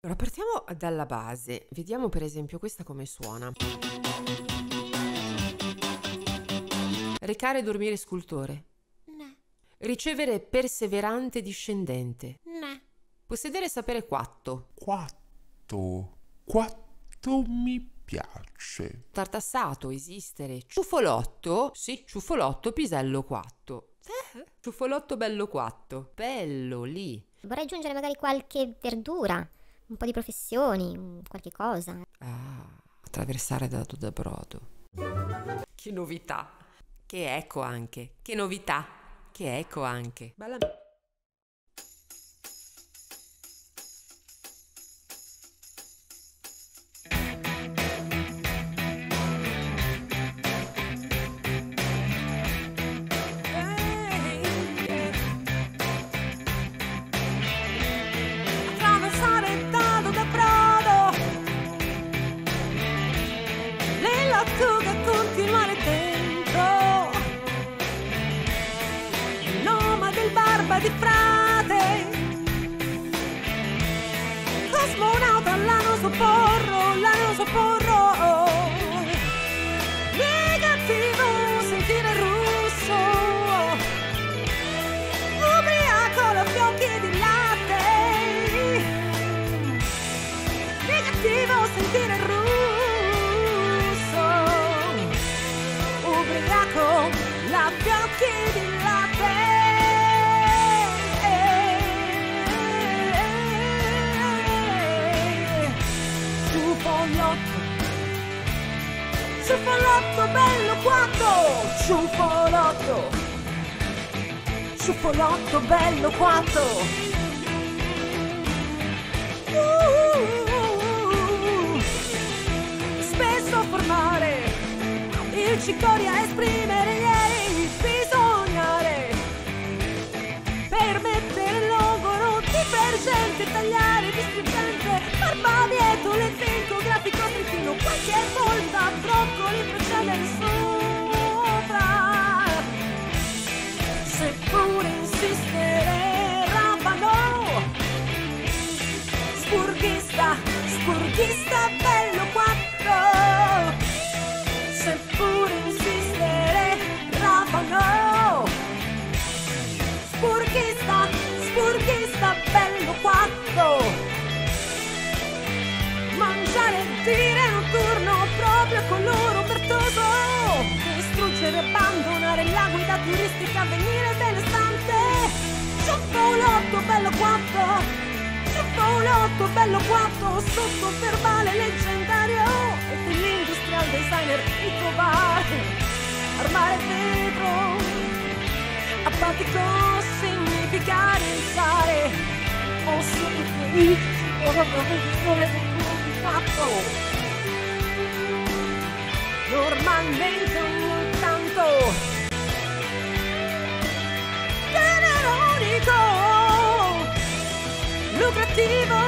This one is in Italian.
Allora, partiamo dalla base. Vediamo per esempio questa come suona. Recare dormire scultore. Ne, Ricevere perseverante discendente. ne, Possedere sapere quatto. Quatto. Quatto mi piace. Tartassato, esistere. Ciuffolotto. Sì, ciuffolotto, pisello quatto. Eh, ciuffolotto bello quatto. Bello lì. Vorrei aggiungere magari qualche verdura, un po' di professioni, qualche cosa. Ah, attraversare da brodo. Che novità. Che eco anche. Che novità. Che eco anche. Bella. Di frate. Cosmonauta l'anno sopporro l'anno sopporro. Negativo sentire russo. Ubriaco lo fiocchi di latte. Negativo sentire russo. Ubriaco la fiocchi di latte ciufolotto bello quanto? Ciufolotto ciufolotto bello quanto? Uh, spesso formare il cicoria esprimere qualche volta broccoli procedere sopra seppure insistere rabano spurghista, spurghista turistica venire benestante cioccolotto bello quattro cioccolotto bello quattro sotto verbale leggendario. E dell'industrial designer ritrovare armare vetro. Apatico significa rizzare posso fatto. Normalmente ogni lucrativo striscio